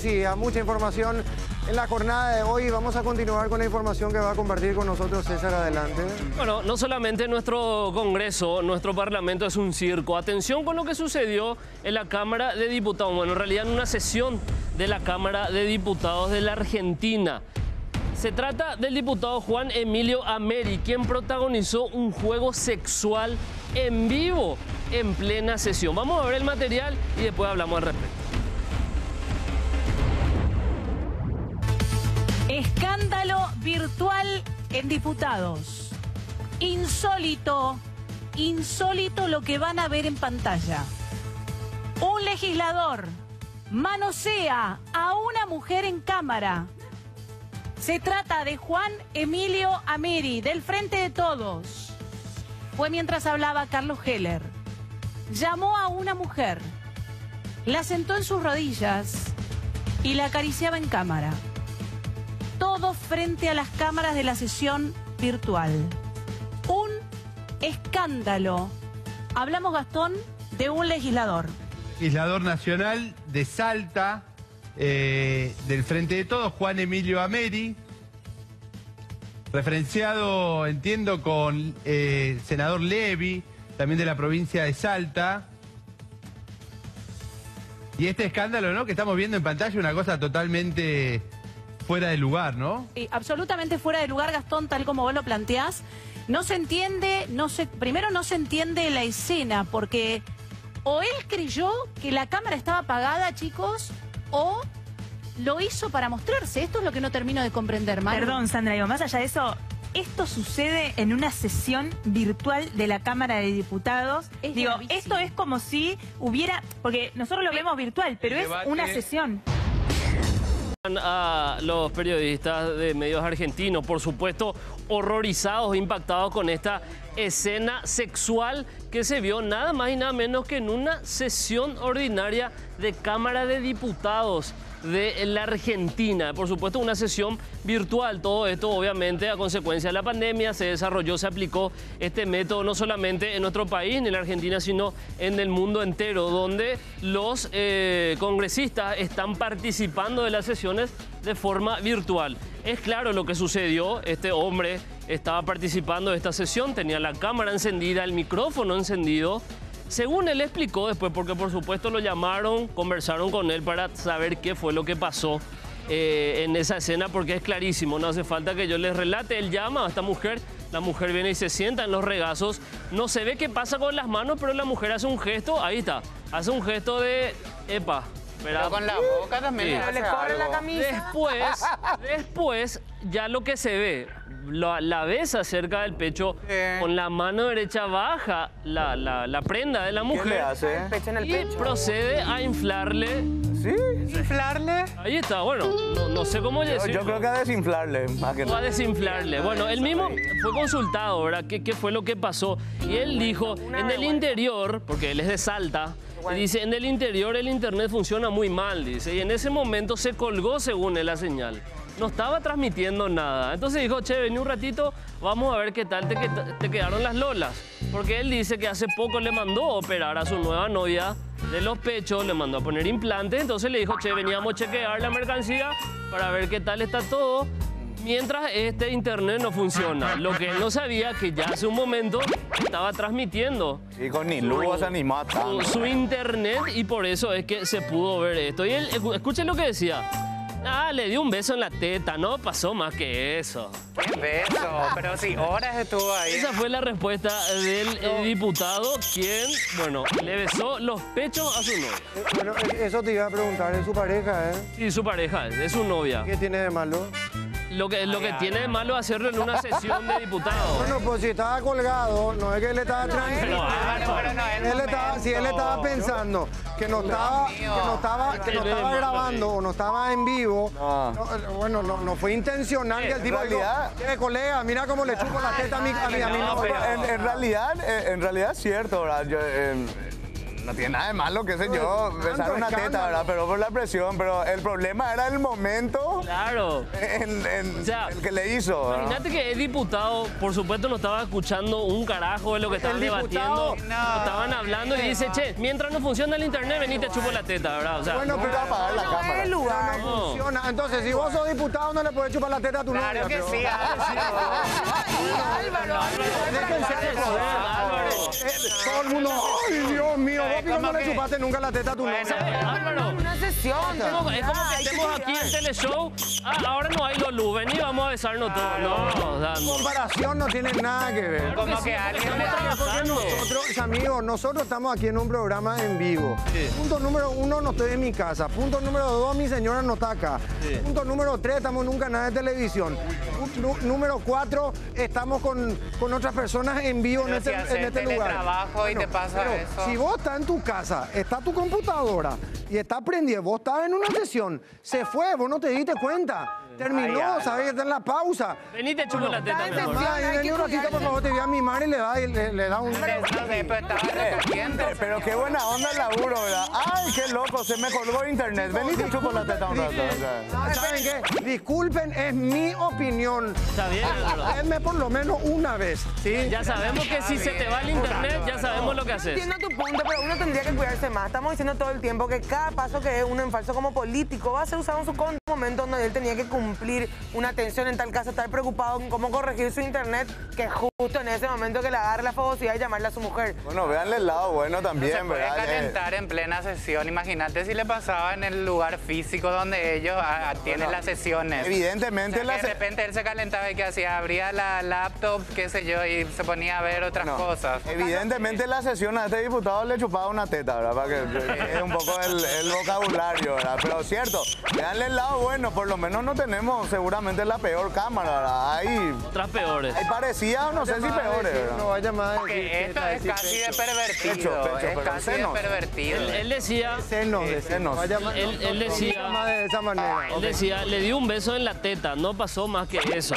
Sí, a mucha información en la jornada de hoy. Vamos a continuar con la información que va a compartir con nosotros César adelante. Bueno, no solamente nuestro Congreso, nuestro Parlamento es un circo. Atención con lo que sucedió en la Cámara de Diputados. Bueno, en realidad en una sesión de la Cámara de Diputados de la Argentina. Se trata del diputado Juan Emilio Ameri, quien protagonizó un juego sexual en vivo en plena sesión. Vamos a ver el material y después hablamos al respecto. Escándalo virtual en diputados. Insólito, insólito lo que van a ver en pantalla. Un legislador manosea a una mujer en cámara. Se trata de Juan Emilio Ameri, del Frente de Todos. Fue mientras hablaba Carlos Heller. Llamó a una mujer, la sentó en sus rodillas y la acariciaba en cámara todo frente a las cámaras de la sesión virtual. Un escándalo. Hablamos, Gastón, de un legislador. Legislador nacional de Salta, eh, del Frente de Todos, Juan Emilio Ameri. Referenciado, entiendo, con eh, senador Levi, también de la provincia de Salta. Y este escándalo, ¿no? Que estamos viendo en pantalla, una cosa totalmente fuera de lugar, ¿no? Sí, absolutamente fuera de lugar, Gastón, tal como vos lo planteás. No se entiende, no se, primero no se entiende la escena, porque o él creyó que la cámara estaba apagada, chicos, o lo hizo para mostrarse. Esto es lo que no termino de comprender. Perdón, Sandra, digo, más allá de eso, esto sucede en una sesión virtual de la Cámara de Diputados. Es digo, gravísimo. esto es como si hubiera, porque nosotros lo vemos virtual, pero es Debate. una sesión. A los periodistas de medios argentinos, por supuesto, horrorizados, impactados con esta escena sexual que se vio nada más y nada menos que en una sesión ordinaria de Cámara de Diputados de la Argentina. Por supuesto, una sesión virtual. Todo esto, obviamente, a consecuencia de la pandemia, se desarrolló, se aplicó este método no solamente en nuestro país, en la Argentina, sino en el mundo entero, donde los eh, congresistas están participando de las sesiones de forma virtual. Es claro lo que sucedió. Este hombre estaba participando de esta sesión, tenía la cámara encendida, el micrófono encendido. Según él explicó después, porque por supuesto lo llamaron, conversaron con él para saber qué fue lo que pasó eh, en esa escena, porque es clarísimo, no hace falta que yo les relate. Él llama a esta mujer, la mujer viene y se sienta en los regazos. No se ve qué pasa con las manos, pero la mujer hace un gesto, ahí está, hace un gesto de, epa. Pero con la boca también Sí. le. Después, después, ya lo que se ve, la, la besa cerca del pecho, con la mano derecha baja la, la- la prenda de la ¿Qué mujer. le hace? Pecho en el Y pecho. procede a inflarle. ¿Sí? ¿Inflarle? Ahí está, bueno, no, no sé cómo Yo, decirlo. yo creo que a desinflarle, más que O a desinflarle. Bueno, él mismo fue consultado, ¿verdad? ¿Qué, qué fue lo que pasó? Y él dijo, en el interior, porque él es de Salta, y dice, en el interior el internet funciona muy mal, dice. Y en ese momento se colgó, según él, la señal. No estaba transmitiendo nada. Entonces dijo, che, vení un ratito, vamos a ver qué tal te, te quedaron las lolas. Porque él dice que hace poco le mandó a operar a su nueva novia de los pechos, le mandó a poner implantes. Entonces le dijo, che, veníamos a chequear la mercancía para ver qué tal está todo. Mientras este internet no funciona. Lo que él no sabía que ya hace un momento estaba transmitiendo con ni luz ni mata. su, su internet y por eso es que se pudo ver esto. Y él, escu- escuchen lo que decía. Ah, le dio un beso en la teta, no pasó más que eso. Qué beso. Pero sí, horas estuvo ahí. Esa fue la respuesta del eh, diputado, quien, bueno, le besó los pechos a su novia. Bueno, eso te iba a preguntar, es su pareja, ¿eh? Sí, su pareja es, su novia. ¿Qué tiene de malo? Lo que, lo que tiene de malo hacerlo en una sesión de diputados. Bueno, pues si estaba colgado, no es que él estaba tranquilo. Pero, Claro, pero no es el Él estaba, si él estaba pensando que no estaba, que no estaba, que no estaba grabando o no estaba en vivo, No. no, bueno, no, no fue intencional que el tipo dijo, realidad- "Che, colega, mira cómo le chupo la teta a mi, a mi, a mi No, novia". pero- En, en realidad, eh, en realidad es cierto, ¿verdad? Yo, eh, no tiene nada de malo, qué sé yo, besar una teta. ¿verdad? Pero por la presión, pero el problema era el momento Claro. en, en- O sea, el que le hizo. ¿verdad? Imagínate que el diputado, por supuesto, no estaba escuchando un carajo de lo que estaban debatiendo, no, estaban hablando y dice, che, mientras no funciona el internet, vení te chupo la teta, ¿verdad? O sea, Bueno, pero, apagar la cámara. pero no, entonces, si vos sos diputado, no le puedes chupar la teta a tu Claro novia. que pero- sí, Álvaro. Álvaro. Todo el mundo, ay, Dios mío, vos pico no le chupaste nunca la teta a tu novia. Álvaro, Una sesión. es como, es como que estemos aquí en Teleshow. Ah, ahora no hay los luz, vení, vamos a besarnos todos. No, no. comparación no tiene nada que ver. Como que alguien le Porque nosotros, amigos, nosotros estamos aquí en un programa en vivo. Punto número uno, no estoy en mi casa. Punto número dos, mi señora no está acá. Punto número tres, estamos en un canal de televisión. Número cuatro, estamos con, con otras personas en vivo en este, si en este lugar. teletrabajo y te pasa pero eso. Si vos estás en tu casa, está tu computadora y está prendida, vos estás en una sesión, se fue, vos no te diste cuenta. Terminó, Ay, ay. sabes que está en la pausa. Vení, te chupo la teta, está mejor. en Ay, vení un ratito, por favor, te voy a mimar y le da, y le, le da un... Pero qué buena onda el laburo, ¿verdad? Ay, qué loco, se me colgó internet. Ven y te chupo la teta un rato. Ah, ¿Saben qué? Disculpen, es mi opinión. Está bien. Denme por lo menos una vez, ¿sí? Ya sabemos que si se te va el internet, ya sabemos lo que haces. Entiendo tu punto, pero uno tendría que cuidarse más. Estamos diciendo todo el tiempo que cada paso que es uno en falso como político va a ser usado en su contra. Un momento donde él tenía que cumplir una atención, en tal caso estar preocupado en cómo corregir su internet, que justo en ese momento que le agarre la fogosidad y llamarle a su mujer. Bueno, véanle el lado bueno No también, se puede ¿verdad? Calentar en plena sesión. Imagínate si le pasaba en el lugar físico donde ellos ah, tienen Bueno, las sesiones. Evidentemente O sea, la de repente él se calentaba y que hacía, abría la laptop, qué sé yo, y se ponía a ver otras No. cosas. Evidentemente la sesión a este diputado le chupaba una teta, ¿verdad? Para que es un poco el, el vocabulario, ¿verdad? Pero cierto, veanle el lado bueno, por lo menos no tenemos seguramente la peor cámara, ¿verdad? Hay, Otras peores. hay parecidas no sé si peores, No ¿verdad? vaya más a decir Que esto es decir casi de pervertido. Pecho, pecho, es pero casi de pervertido. Él, él decía, Senos, decir, senos. no vaya más- Él- no- él no decía- más de esa manera. él decía, le dio un beso en la teta, no pasó más que eso.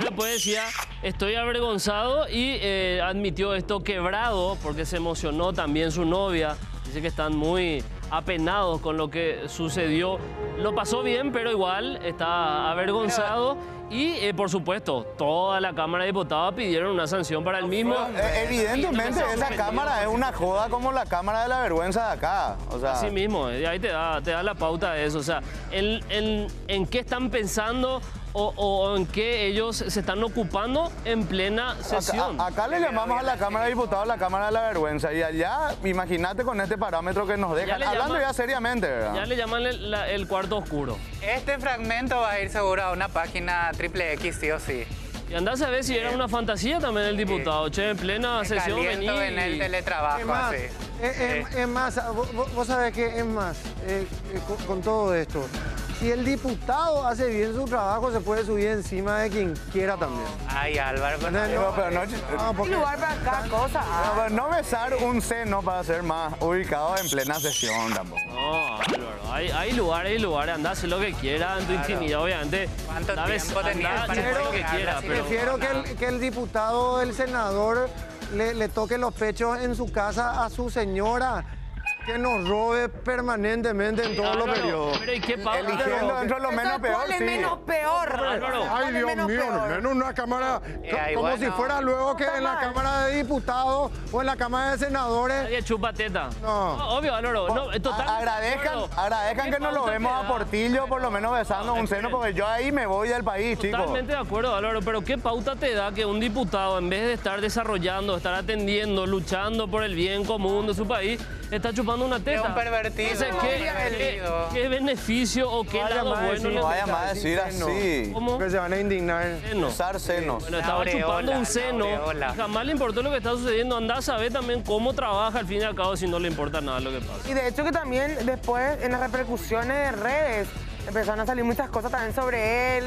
Después decía, estoy avergonzado y eh, admitió esto quebrado porque se emocionó también su novia. Dice que están muy apenados con lo que sucedió. Lo pasó bien, pero igual está avergonzado. Y, eh, por supuesto, toda la Cámara de Diputados pidieron una sanción para el mismo. Eh, Evidentemente esa cámara es una joda como la cámara de la vergüenza de acá. O sea, Así mismo, ahí te da, te da la pauta de eso. O sea, en, en- en qué están pensando o, o en qué ellos se están ocupando en plena sesión. Acá, acá le llamamos a la Cámara de Diputados la Cámara de la Vergüenza y allá, imagínate con este parámetro que nos dejan, hablando llaman- ya seriamente, ¿verdad? Ya le llaman el, la- el cuarto oscuro. Este fragmento va a ir seguro a una página triple X, sí o sí. Y andás a ver si era una fantasía también el diputado. Che, en plena Me sesión vení en el teletrabajo, Es más, así. es, es- es más, vos, vos- sabés que es más, eh, eh, con, con todo esto, si el diputado hace bien su trabajo, se puede subir encima de quien quiera también. Ay, Álvaro, pero- No, Pero, pero no, no, porque- lugar para cada cosa. no, pero no besar un seno para ser más ubicado en plena sesión tampoco. No, Álvaro, hay, hay lugares, hay lugares, andá a hacer lo que quiera en tu intimidad, obviamente. ¿Cuánto Andá a bes- tiempo tenías andá a para hacer lo que quiera, pero... Prefiero que el, que el diputado, el senador, le, le toque los pechos en su casa a su señora, que nos robe permanentemente en todos los Álvaro, periodos. Pero ¿y qué pasa? Eligiendo dentro de lo menos peor, ¿Cuál es sí. menos peor? Álvaro. ¿Cuál Ay, Dios mío, peor? menos una cámara, Eh, ay, como bueno. si fuera luego que en la. Cámara de Diputados o en la Cámara de Senadores. Nadie chupa teta. No. obvio, Álvaro. No, es total. Agradezcan, Álvaro, agradezcan ¿qué que nos lo vemos a? Portillo por lo menos besando No, un seno porque yo ahí me voy del país, chicos. Totalmente de acuerdo, Álvaro, pero ¿qué pauta te da que un diputado, en vez de estar desarrollando, estar atendiendo, luchando por el bien común de su país, está chupando una teta? Es un pervertido, ¿qué, pervertido. qué- qué beneficio o qué vaya lado bueno le No vaya más a decir así. ¿Cómo? Que se van a indignar. Seno. Besar senos. Bueno, estaba aureola, chupando un seno jamás le importó lo que está sucediendo. Andá a saber también cómo trabaja al fin y al cabo si no le importa nada lo que pasa. Y de hecho que también después en las repercusiones de redes empezaron a salir muchas cosas también sobre él.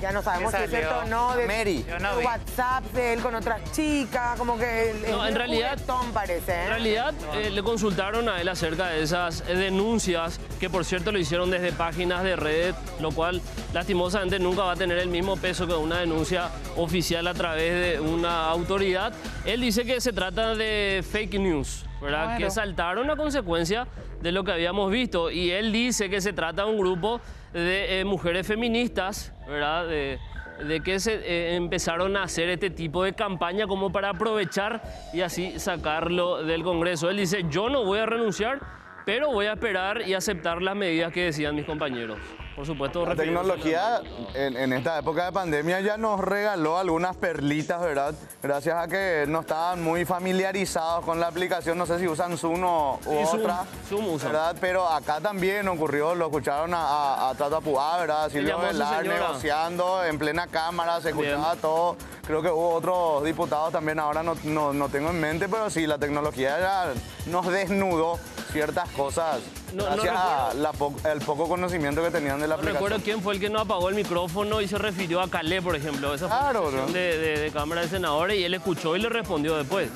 Ya no sabemos ¿Qué si es cierto o no. De, Mary. No de. WhatsApp de él con otras chicas, como que No, en realidad- juguetón, parece. ¿eh? En realidad eh, le consultaron a él acerca de esas denuncias, que por cierto lo hicieron desde páginas de red, lo cual lastimosamente nunca va a tener el mismo peso que una denuncia oficial a través de una autoridad. Él dice que se trata de fake news, ¿verdad? Bueno. Que saltaron a consecuencia de lo que habíamos visto. Y él dice que se trata de un grupo de eh, mujeres feministas, ¿verdad? De, de que se eh, empezaron a hacer este tipo de campaña como para aprovechar y así sacarlo del Congreso. Él dice, yo no voy a renunciar, pero voy a esperar y aceptar las medidas que decían mis compañeros. por supuesto, La tecnología en, en esta época de pandemia ya nos regaló algunas perlitas, ¿verdad? Gracias a que no estaban muy familiarizados con la aplicación, no sé si usan Zoom o u Zoom. otra, Zoom usan. ¿verdad? Pero acá también ocurrió, lo escucharon a, a, a Tata Puá, ¿verdad? Silvio Velar negociando en plena cámara, se Bien. escuchaba todo. Creo que hubo otros diputados también, ahora no, no, no tengo en mente, pero sí, la tecnología ya nos desnudó ciertas cosas No- no gracias a la po- el poco conocimiento que tenían de la No aplicación. recuerdo quién fue el que no apagó el micrófono y se refirió a Calé, por ejemplo. Esa fue Claro, ¿no? de, de- de Cámara de Senadores y él escuchó y le respondió después.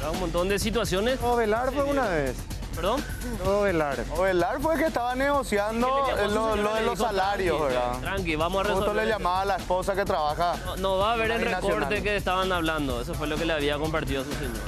Era un montón de situaciones. Todo Velar fue una vez. ¿Perdón? Todo Velar. Ovelar fue el que estaba negociando ¿Qué le lo, de Le los salarios, tranqui, ¿verdad? Tranqui, vamos a Justo resolver. le esto. llamaba a la esposa que trabaja. No, no va a haber el recorte nacional. que estaban hablando. Eso fue lo que le había compartido a su señora.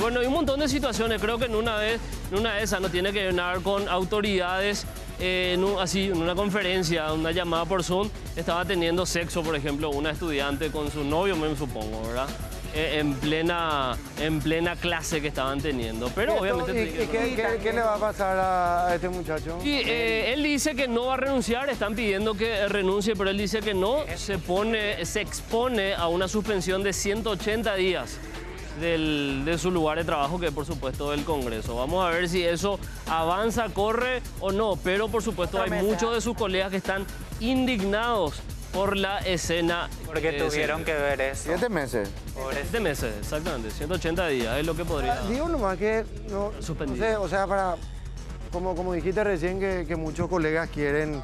Bueno, hay un montón de situaciones. Creo que en una vez, en una de esas no tiene que ver con autoridades. eh, en un- así, en una conferencia, una llamada por Zoom, estaba teniendo sexo, por ejemplo, una estudiante con su novio, me supongo, ¿verdad? Eh, en plena, en plena clase que estaban teniendo. Pero obviamente... ¿Y, te y digo, qué, qué- qué le va a pasar a, a este muchacho? y eh, él dice que no va a renunciar, están pidiendo que renuncie, pero él dice que no, se pone, se expone a una suspensión de 180 días del- de su lugar de trabajo, que es por supuesto del Congreso. Vamos a ver si eso avanza, corre o no, pero por supuesto hay muchos de sus colegas que están indignados por la escena. Porque eh, tuvieron que ver eso. Siete meses. Siete meses, exactamente, 180 días es lo que podría... Ah, Digo nomás que, no, no Suspendido. sé, o sea, para, como, como dijiste recién, que, que muchos colegas quieren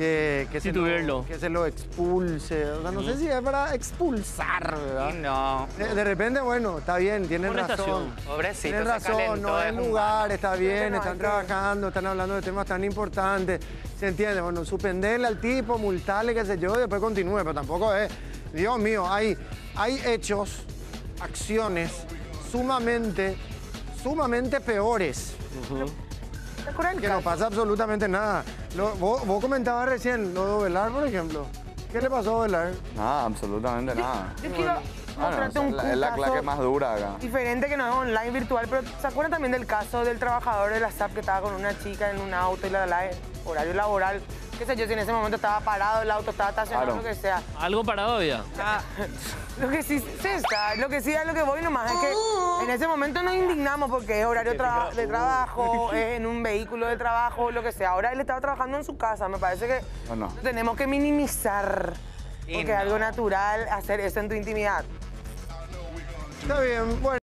que, que, se lo, que se lo expulse. O sea, no sé si es para expulsar, ¿verdad? no. De, de repente, bueno, está bien, tienen razón. Pobrecito, Tienen razón, calentó no un lugar, está bien, no, están hay trabajando, están hablando de temas tan importantes. Se entiende, bueno, suspenderle al tipo, multarle, qué sé yo, y después continúe, pero tampoco es. Dios mío, hay, hay hechos, acciones sumamente, sumamente peores. ¿Te acuerdas el Que no pasa absolutamente nada. Lo- vos, vos comentabas recién lo de Velar, por ejemplo. ¿Qué le pasó a Velar? Nada, absolutamente nada. Yo quiero Bueno, mostrarte es un, la, es la clase más dura acá. diferente que no es online, virtual, pero ¿se acuerdan también del caso del trabajador de la SAP que estaba con una chica en un auto y la, la horario laboral? Qué sé yo, si en ese momento estaba parado el auto, estaba estacionado, Claro. lo que sea. ¿Algo parado había? Lo que sí, sí está, lo que sí es lo que voy nomás es que en ese momento nos indignamos porque es horario tra- de trabajo, es en un vehículo de trabajo, lo que sea. Ahora él estaba trabajando en su casa, me parece que No, no. tenemos que minimizar, porque es algo natural hacer eso en tu intimidad. Está bien, bueno.